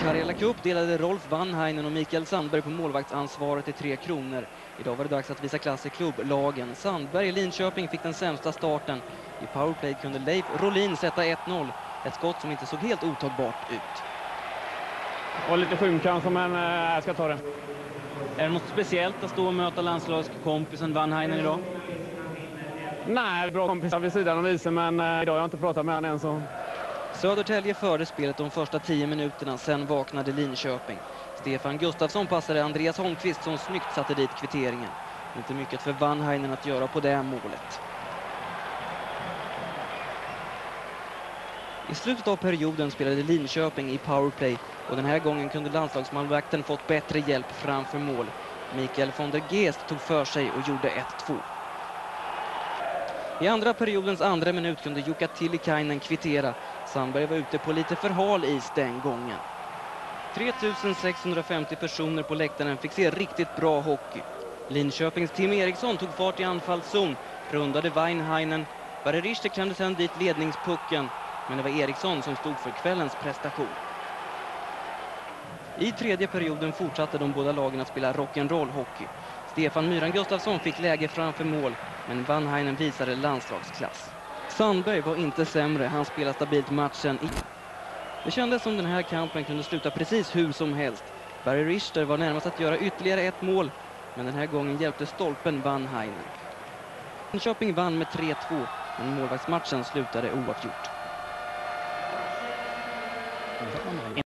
Karela Cup delade Rolf Vanhainen och Mikael Sandberg på målvaktsansvaret i Tre Kronor. Idag var det dags att visa klass i klubblagen. Sandberg i Linköping fick den sämsta starten. I powerplay kunde Leif Rolin sätta 1-0. Ett skott som inte såg helt otagbart ut. Och lite skym kanske, men eh, jag ska ta det. Är det något speciellt att stå och möta landslagskompisen Vanhainen idag? Nej, bra kompisar vid sidan av isen, men eh, idag har jag inte pratat med honom än. Så. Södertälje förde spelet de första tio minuterna, sen vaknade Linköping. Stefan Gustafsson passade Andreas Holmqvist som snyggt satte dit kvitteringen. Inte mycket för Vanhainen att göra på det målet. I slutet av perioden spelade Linköping i powerplay och den här gången kunde landslagsmålvakten fått bättre hjälp framför mål. Mikael von der Geest tog för sig och gjorde 1-2. I andra periodens andra minut kunde Jukka Tillikainen kvittera. Sandberg var ute på lite för hal is den gången. 3650 personer på läktaren fick se riktigt bra hockey. Linköpings Tim Eriksson tog fart i anfallszon, rundade Weinheinen. Barry Richter klämde sedan dit ledningspucken, men det var Eriksson som stod för kvällens prestation. I tredje perioden fortsatte de båda lagen att spela rock'n'roll hockey. Stefan Myran Gustafsson fick läge framför mål, men Vanhainen visade landslagsklass. Sandberg var inte sämre, han spelade stabilt matchen. I... Det kändes som den här kampen kunde sluta precis hur som helst. Barry Richter var närmast att göra ytterligare ett mål, men den här gången hjälpte stolpen Vanhainen. Linköping vann med 3-2, men målvaktsmatchen slutade oavgjort.